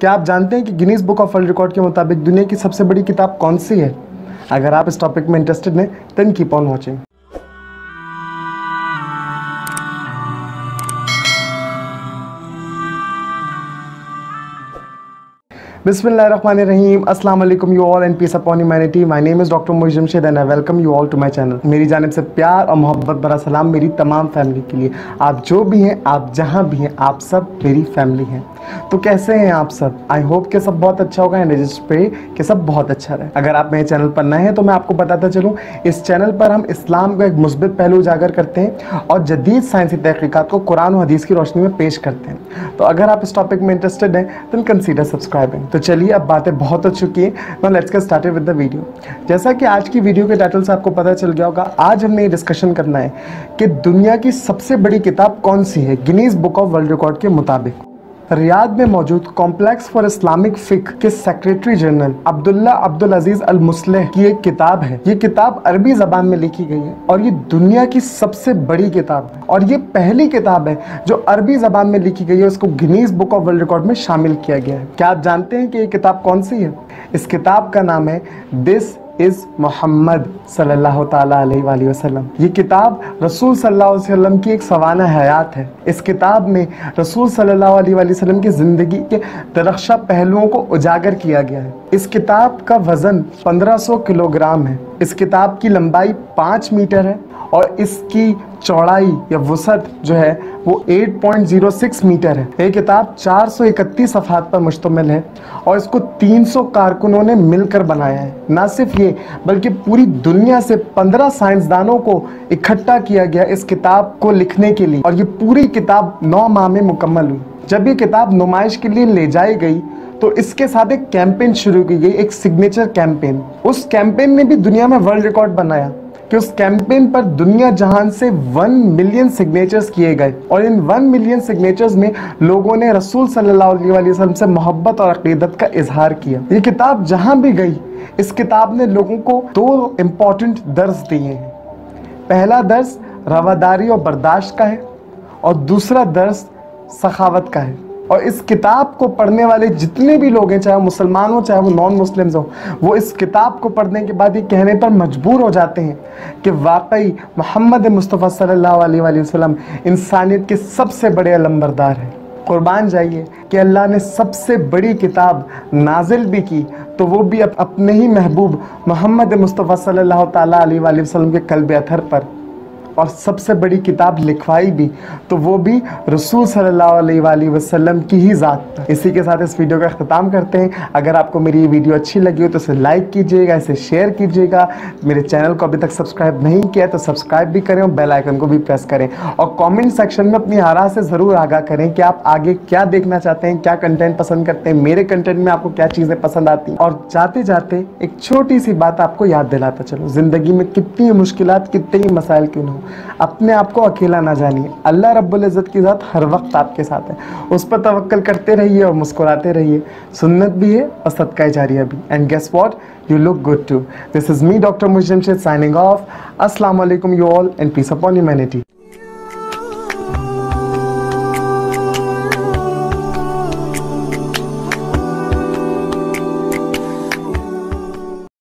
क्या आप जानते हैं कि Guinness book of world record के मुताबिक दुनिया की सबसे बड़ी किताब कौन सी है अगर आप इस टॉपिक में इंटरेस्टेड हैं then keep on watching Bismillahirrahmanirrahim. Assalamu alaikum you all and peace upon humanity. My name is Dr. Moiz Jamshed and I welcome you all to my channel. मेरी जानब से प्यार और मोहब्बत भरा सलाम मेरी तमाम फैमिली के लिए आप जो भी हैं, आप जहाँ भी हैं, आप सब मेरी फैमिली हैं तो कैसे हैं आप सब? आई होप के सब बहुत अच्छा होगा एंड रजिस्ट पे कि सब बहुत अच्छा रहे। अगर आप मेरे चैनल पर नए हैं तो मैं आपको बताता चलूँ, इस चैनल पर हम इस्लाम का एक मुस्बित पहलू उजागर करते हैं और जदीद साइंसी तहकीक़ात को कुरान और हदीस की रोशनी में पेश करते हैं। तो अगर आप इस टॉपिक में इंटरेस्टेड हैं तो कंसीडर सब्सक्राइबिंग तो चलिए, अब बातें बहुत हो चुकी हैं। Let's get started with the video जैसा कि आज की वीडियो के टाइटल से आपको पता चल गया होगा, आज हमने ये डिस्कशन करना है कि दुनिया की सबसे बड़ी किताब कौन सी है? Guinness book of world record के मुताबिक। रियाद में मौजूद कॉम्प्लेक्स फॉर इस्लामिक फिक के secretary general Abdullah Abdul Aziz Al Muslih की एक किताब है। ये किताब अरबी जबान में लिखी गई है और ये दुनिया की सबसे बड़ी किताब है। और ये पहली किताब है जो अरबी जबान में लिखी गई है। उसको Guinness book of world record में शामिल किया गया है। क्या आप जानते हैं कि ये किताब कौन सी है? इस किताब का नाम है दिस इज़ मोहम्मद सल्लल्लाहु अलैहि वसल्लम। ये किताब रसूल सल्लल्लाहु अलैहि वसल्लम की एक सवाना हयात है। इस किताब में रसूल सल्लल्लाहु अलैहि वसल्लम की ज़िंदगी के दरख्शा पहलुओं को उजागर किया गया है। इस किताब का वज़न 1500 किलोग्राम है। इस किताब की लंबाई पाँच मीटर है। और इसकी चौड़ाई या वसत जो है, वो 8.06 मीटर है। ये किताब 431 सफ़ात पर मुश्तमिल है और इसको 300 कारकुनों ने मिलकर बनाया है। ना सिर्फ़ ये, बल्कि पूरी दुनिया से 15 साइंसदानों को इकट्ठा किया गया इस किताब को लिखने के लिए। और ये पूरी किताब नौ माह में मुकम्मल हुई। जब ये किताब नुमाइश के लिए ले जाई गई तो इसके साथ एक कैंपेन शुरू की गई, एक सिग्नेचर कैंपेन उस कैंपेन ने भी दुनिया में वर्ल्ड रिकॉर्ड बनाया। कि उस कैंपेन पर दुनिया जहान से वन मिलियन सिग्नेचर्स किए गए। और इन वन मिलियन सिग्नेचर्स में लोगों ने रसूल सल्लल्लाहु अलैहि वसल्लम से मोहब्बत और अकीदत का इजहार किया। ये किताब जहाँ भी गई, इस किताब ने लोगों को दो इंपॉर्टेंट दर्ज दिए हैं। पहला दर्ज रवादारी और बर्दाश्त का है, और दूसरा दर्ज सखावत का है। और इस किताब को पढ़ने वाले जितने भी लोग हैं, चाहे मुसलमान हो, चाहे वो नॉन मुस्लिम्स हो, वो इस किताब को पढ़ने के बाद ये कहने पर मजबूर हो जाते हैं कि वाकई मोहम्मद मुस्तफ़ा सल्लल्लाहु अलैहि वसल्लम इंसानियत के सबसे बड़े अलम्बरदार हैं। कुर्बान जाइए कि अल्लाह ने सबसे बड़ी किताब नाजिल भी की तो वो भी अपने ही महबूब मोहम्मद मुस्तफ़ा सल्लल्लाहु अलैहि वसल्लम के कल्ब अथर पर। और सबसे बड़ी किताब लिखवाई भी तो वो भी रसूल सल्लल्लाहु अलैहि वसल्लम की ही ज़ात इसी के साथ इस वीडियो का अख्ताम करते हैं। अगर आपको मेरी ये वीडियो अच्छी लगी हो तो इसे लाइक कीजिएगा, इसे शेयर कीजिएगा। मेरे चैनल को अभी तक सब्सक्राइब नहीं किया तो सब्सक्राइब भी करें और बेल आइकन को भी प्रेस करें। और कॉमेंट सेक्शन में अपनी आरा से ज़रूर आगाह करें कि आप आगे क्या देखना चाहते हैं, क्या कंटेंट पसंद करते हैं, मेरे कंटेंट में आपको क्या चीज़ें पसंद आती हैं। और जाते जाते एक छोटी सी बात आपको याद दिलाता चलो। ज़िंदगी में कितनी मुश्किल कितने ही मसाइल क्यों हो। अपने आप को अकेला ना जानिए। अल्लाह रब्बुल इज़्ज़त की ज़ात हर वक्त आपके साथ है। उस पर तवक्ल करते रहिए और मुस्कुराते रहिए। सुन्नत भी है और सदका जारिया भी। And guess what you look good to this is me doctor Mujam signing off वालेकुम you all and peace upon humanity